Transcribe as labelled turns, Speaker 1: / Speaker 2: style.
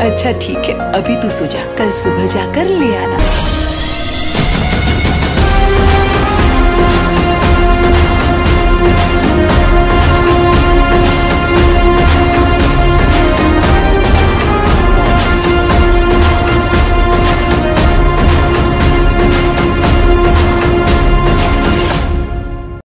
Speaker 1: अच्छा ठीक है। अभी तू सो जा। कल सुबह जाकर ले आना।